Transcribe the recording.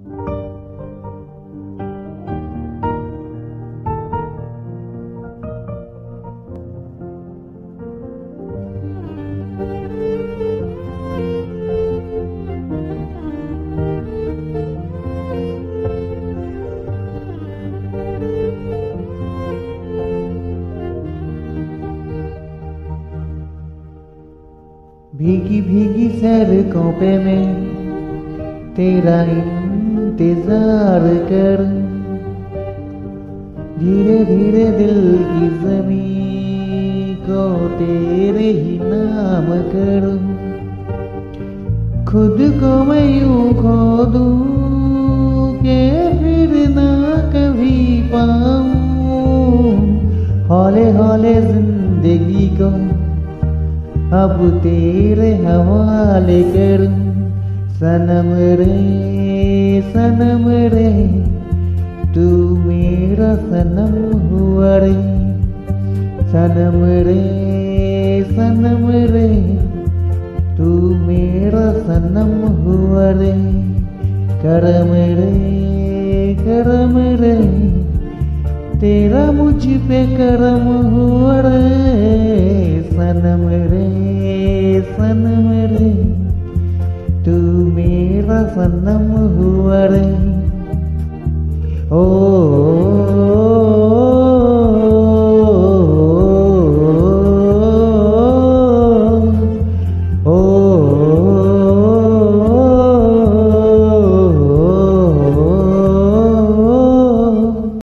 भीगी भीगी सड़कों पे में तेरा इंतज़ार कर। धीरे धीरे दिल की ज़मीन को तेरे ही नाम कर। खुद को मैं यूँ खो दूँ के फिर ना कभी पाऊँ। हौले हौले ज़िंदगी को अब तेरे हवाले कर। सनम रे सनम रे, तू मेरा सनम हुआ रे। सनम रे सनम रे, तू मेरा सनम हुआ रे। करम रे करम रे, तेरा मुझ पे करम हुआ रे। सनम रे, सनम सनम हुआ रे। ओ